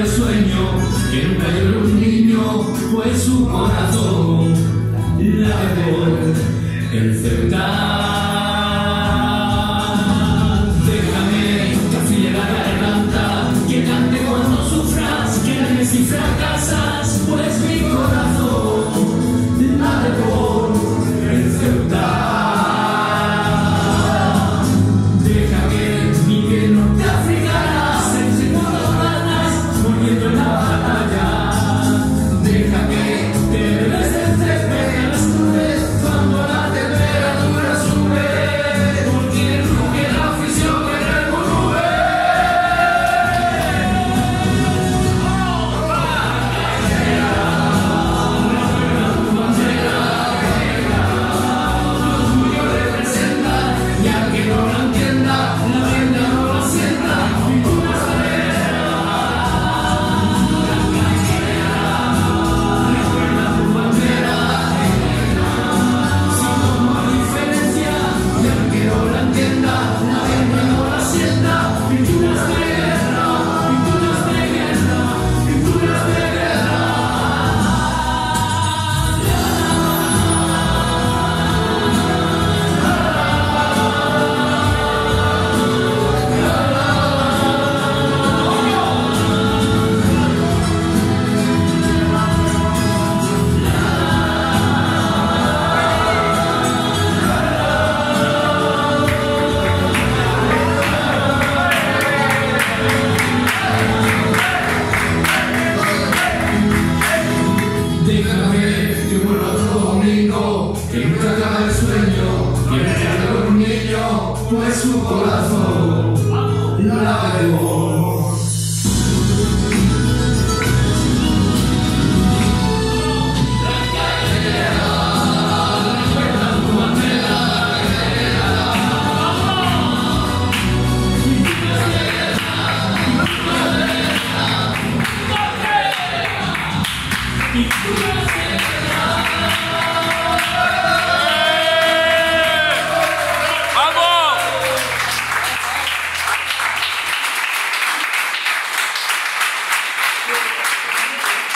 el sueño que nunca lloró un niño, fue su corazón largo el central. Déjame que la garganta, que cante cuando sufras, que si fracasas. now. quien trata del sueño, que me de un niño, pues su corazón la debo.